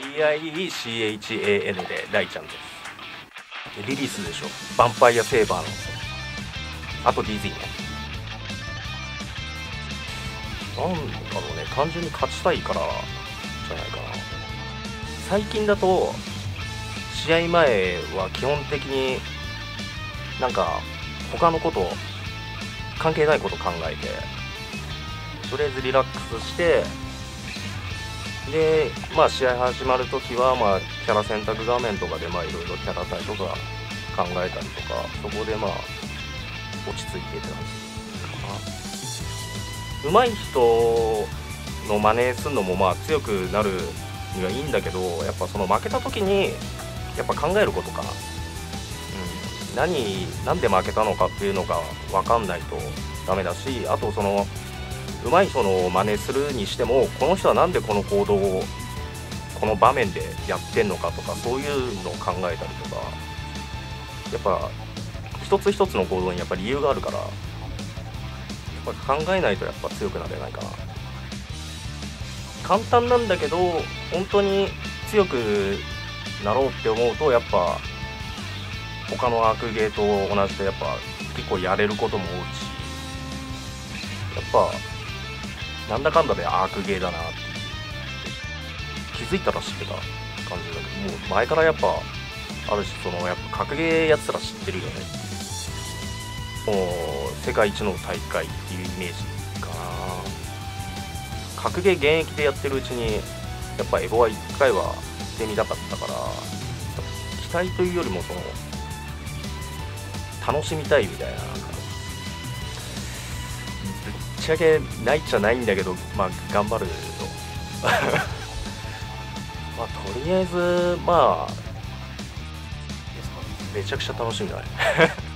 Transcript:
DIECHAN で大ちゃんです。リリースでしょ。ヴァンパイアセーバーの。あと DZ ね。なんだろうね単純に勝ちたいからじゃないかな。最近だと試合前は基本的になんか他のこと関係ないこと考えてとりあえずリラックスしてでまあ試合始まるときはまあキャラ選択画面とかでまあいろいろキャラ体とか考えたりとかそこでまあ落ち着いてって感じかな。上手い人の真似するのもまあ強くなるにはいいんだけどやっぱその負けた時にやっぱ考えることか、うん、何何で負けたのかっていうのが分かんないとダメだしあとその上手い人の真似するにしてもこの人は何でこの行動をこの場面でやってんのかとかそういうのを考えたりとかやっぱ一つ一つの行動にやっぱ理由があるからやっぱ考えないとやっぱ強くなれないかな。簡単なんだけど本当に強くなろうって思うとやっぱ他のアークゲーと同じでやっぱ結構やれることも多いしやっぱなんだかんだでアークゲーだなって気づいたら知ってた感じだけどもう前からやっぱあるしそのやっぱ格ゲーやつら知ってるよね。もう世界一の大会っていうイメージかな格ゲー現役でやってるうちにやっぱエボは1回はしてみたかったから期待というよりもその楽しみたいみたいなち上げないっちゃないんだけどまあ頑張ると まあとりあえずまあめちゃくちゃ楽しみだね。